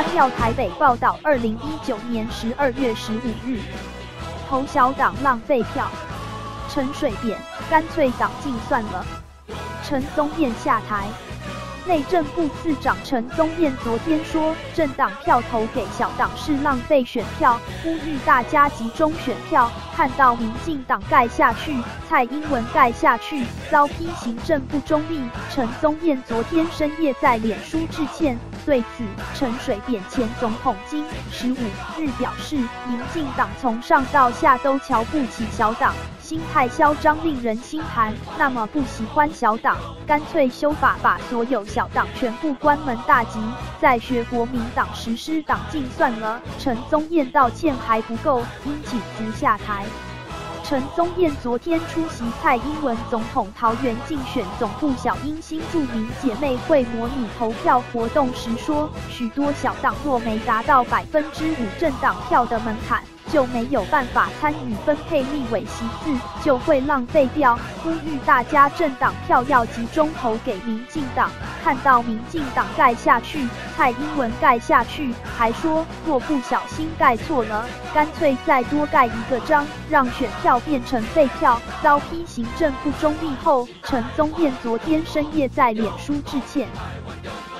关庙台北报道，二零一九年十二月十五日，投小党浪费票，陈水扁干脆党禁算了，陈宗彦下台。内政部次长陈宗彦昨天说，政党票投给小党是浪费选票，呼吁大家集中选票。看到民进党盖下去，蔡英文盖下去，遭批行政不中立。陈宗彦昨天深夜在脸书致歉，对此，陈水扁前总统今十五日表示，民进党从上到下都瞧不起小党。心态嚣张，令人心寒。那么不喜欢小党，干脆修法，把所有小党全部关门大吉，在学国民党实施党禁算了。陈宗彦道歉还不够，应请辞下台。陈宗彦昨天出席蔡英文总统桃园竞选总部小英新著名姐妹会模拟投票活动时说，许多小党若没达到百分之五政党票的门槛。就没有办法参与分配立委席次，就会浪费掉。呼吁大家政党票要集中投给民进党。看到民进党盖下去，蔡英文盖下去，还说若不小心盖错了，干脆再多盖一个章，让选票变成废票。遭批行政不中立后，陈宗彦昨天深夜在脸书致歉。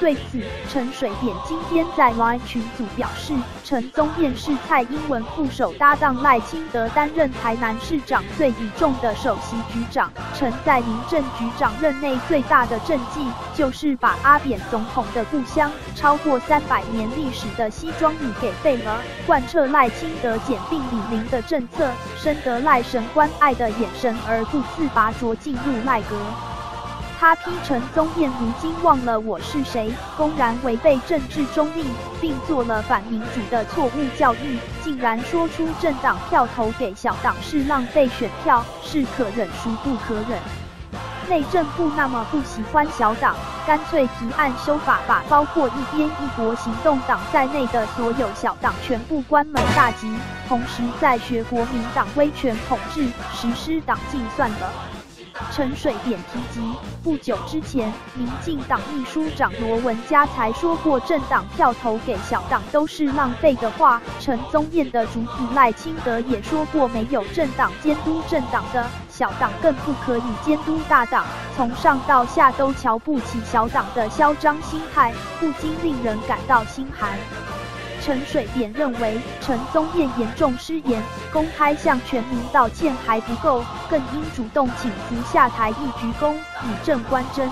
对此，陈水扁今天在 LINE 群组表示，陈宗彦是蔡英文副手搭档赖清德担任台南市长最倚重的首席局长。陈在民政局长任内最大的政绩，就是把阿扁总统的故乡超过三百年历史的西庄里给废了，贯彻赖清德简并李林的政策，深得赖神关爱的眼神，而不自拔着进入赖阁。他批陈宗彦如今忘了我是谁，公然违背政治中立，并做了反民主的错误教育，竟然说出政党票投给小党是浪费选票，是可忍孰不可忍。内政部那么不喜欢小党，干脆提案修法，把包括一边一国行动党在内的所有小党全部关门大吉，同时在学国民党威权统治，实施党禁算了。陈水扁提及，不久之前，民进党秘书长罗文嘉才说过，政党票投给小党都是浪费的话。陈宗彦的主子赖清德也说过，没有政党监督政党的小党，更不可以监督大党。从上到下都瞧不起小党的嚣张心态，不禁令人感到心寒。陈水扁认为陈宗彦严重失言，公开向全民道歉还不够，更应主动请辞下台一鞠躬，以正观真。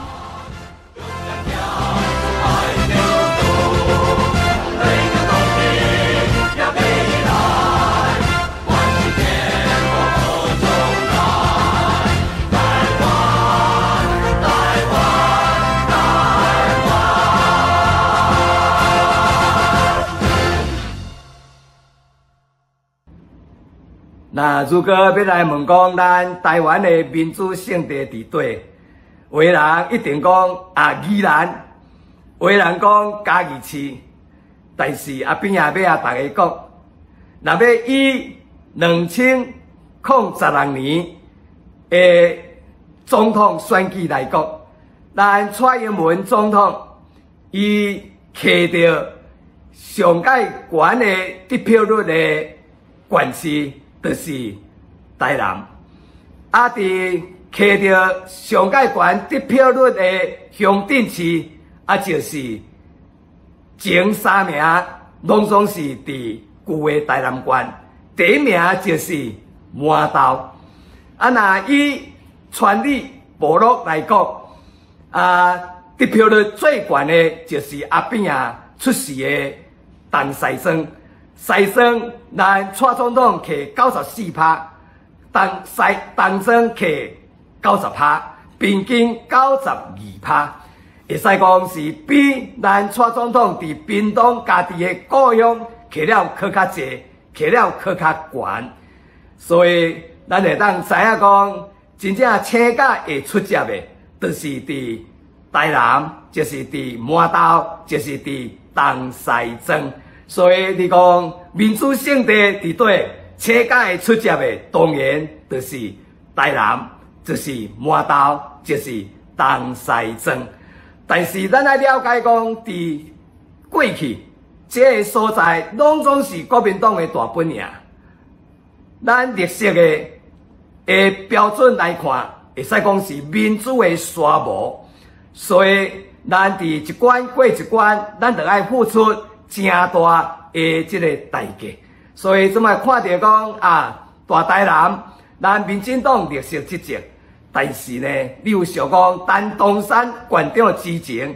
如果要来问讲，咱台湾的民主圣地伫对，有人一定讲啊宜兰，有人讲嘉义市，但是啊边也要啊大家讲，若要以两千零十六年的总统选举来讲，咱蔡英文总统伊摕到上届悬的得票率的关系。就是台南，啊！伫摕着上届悬得票率的乡镇市，啊，就是前三名拢总是伫旧的台南县，第一名就是麻豆。啊，那以全力部落来讲，啊，得票率最悬的就是阿扁啊出世的陈世生。西庄咱蔡总统摕九十四趴，东西东庄摕九十趴，平均九十二趴，会使讲是比咱蔡总统伫屏东家己的故乡摕了可较济，摕了可较悬，所以咱会当知影讲，真正请假会出接的，就是伫台南，就是伫麻豆，就是伫东西庄。所以你讲民主圣地伫对，车架会出接的，当然就是台南，就是麻豆，就是东西庄。但是咱来了解讲，伫过去这个所在拢总是国民党的大本营。咱绿色的诶标准来看，会使讲是民主的沙漠，所以咱伫一关过一关，咱就爱付出正大的这个代价。所以怎么看到讲啊，大台南咱民进党绿色执政，但是呢，你有想讲，咱东山县长之前，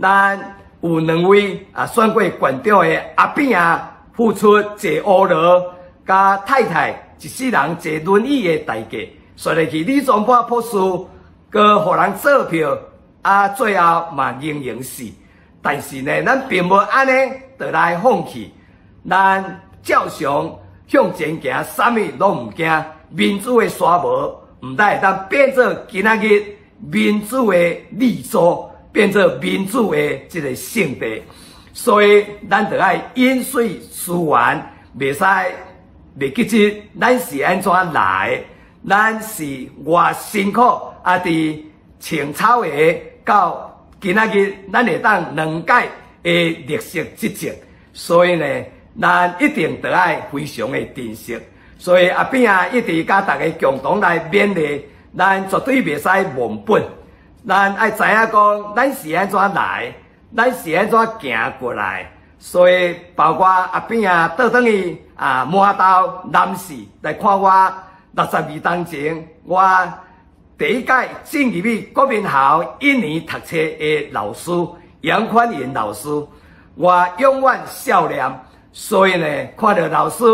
咱有两位啊选过县长的阿扁啊，付出坐乌罗。甲太太一世人坐轮椅的代价，说来去李宗博博士，搁互人做票，啊，最后嘛仍然死。但是呢，咱并无安尼得来放弃，咱照常向前行，啥物拢毋惊。民主的沙漠，毋但会当变做今仔日民主的立足，变做民主的一个圣地。所以，咱得爱饮水思源，袂使。未记住，咱是安怎来的？咱是偌辛苦啊！伫青草的到今仔日，咱会当两届的绿色执政，所以呢，咱一定得爱非常的珍惜。所以阿扁啊，一直甲大家共同来勉励，咱绝对袂使忘本。咱爱知影讲，咱是安怎来？咱是安怎行过来？所以，包括阿扁啊，倒转去啊，满到男士来看我六十二当前，我第一届进入去国民校一年读册的老师杨宽仁老师，我永远笑脸。所以呢，看到老师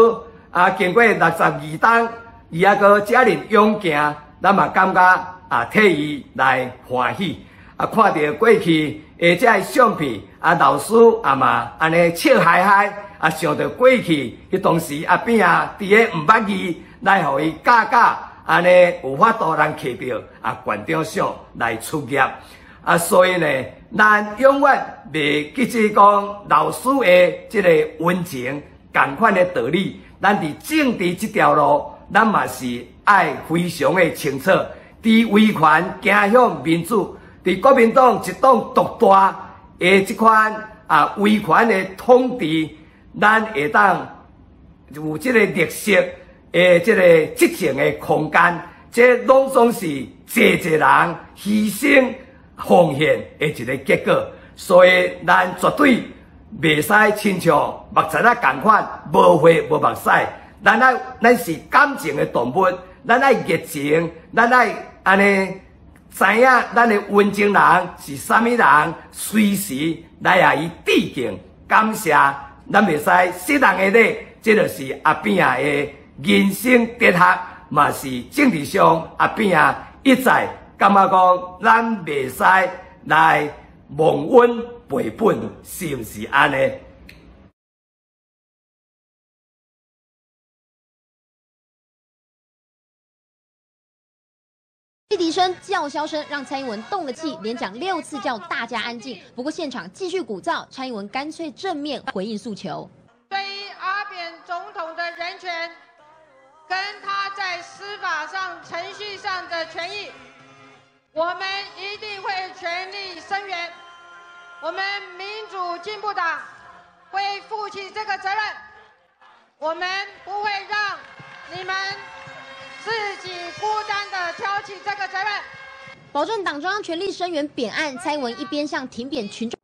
啊，经过六十二当，伊还个遮尔勇敢，咱嘛感觉啊，替伊来欢喜。啊，看到过去诶，这相片，啊，老师啊嘛，安尼笑嗨嗨，啊，想到过去迄当时阿扁啊，伫个毋捌字来互伊教教，安尼有法度人摕到啊，馆长相来出业，啊，所以呢，咱永远袂记住讲老师诶，即个温情、共款诶道理，咱伫政治即条路，咱嘛是爱非常诶清楚，伫维权行向民主。伫国民党一党独大的即款啊威权的统治，咱会当有即个绿色诶即个执政的空间，这拢总是济济人牺牲奉献的一个结果。所以咱绝对袂使亲像目前啊共款无血无目屎，咱爱咱是感情的动物，咱爱热情，咱爱安尼。知影咱的温情人是啥物人，随时来啊伊致敬感谢，咱袂使失人的礼，这就是阿扁啊的人生哲学，嘛是政治上阿扁啊一再感觉讲，咱袂使来忘恩背本，是毋是安尼？汽笛声、叫嚣声让蔡英文动了气，连讲六次叫大家安静。不过现场继续鼓噪，蔡英文干脆正面回应诉求。他在司法上、程序上的权益，我们一定会全力声援。我们民主进步党会负起这个责任，我们不会让你们。自己孤单的挑起这个责任，保证党中央全力声援扁案。蔡文一边向停扁群众。